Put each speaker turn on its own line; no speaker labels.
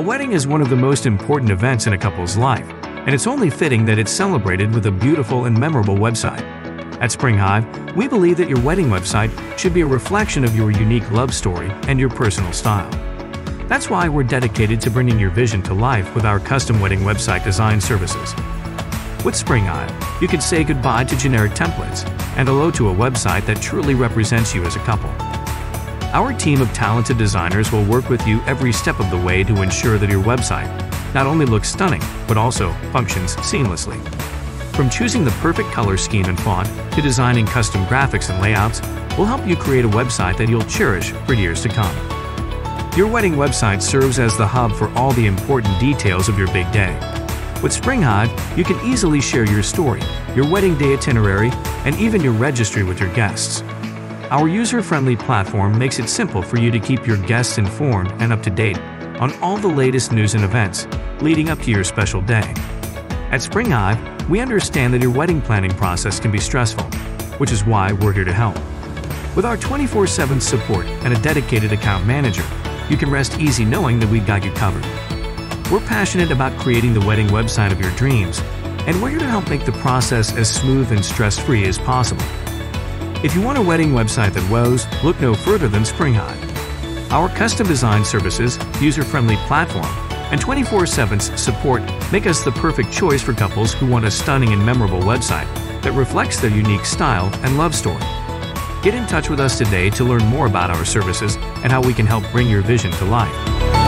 wedding is one of the most important events in a couple's life, and it's only fitting that it's celebrated with a beautiful and memorable website. At SpringHive, we believe that your wedding website should be a reflection of your unique love story and your personal style. That's why we're dedicated to bringing your vision to life with our custom wedding website design services. With SpringHive, you can say goodbye to generic templates and hello to a website that truly represents you as a couple. Our team of talented designers will work with you every step of the way to ensure that your website not only looks stunning, but also functions seamlessly. From choosing the perfect color scheme and font to designing custom graphics and layouts, we'll help you create a website that you'll cherish for years to come. Your wedding website serves as the hub for all the important details of your big day. With SpringHive, you can easily share your story, your wedding day itinerary, and even your registry with your guests. Our user-friendly platform makes it simple for you to keep your guests informed and up to date on all the latest news and events leading up to your special day. At SpringHive, we understand that your wedding planning process can be stressful, which is why we're here to help. With our 24-7 support and a dedicated account manager, you can rest easy knowing that we've got you covered. We're passionate about creating the wedding website of your dreams, and we're here to help make the process as smooth and stress-free as possible. If you want a wedding website that wows, look no further than SpringHive. Our custom design services, user-friendly platform, and 24-7 support make us the perfect choice for couples who want a stunning and memorable website that reflects their unique style and love story. Get in touch with us today to learn more about our services and how we can help bring your vision to life.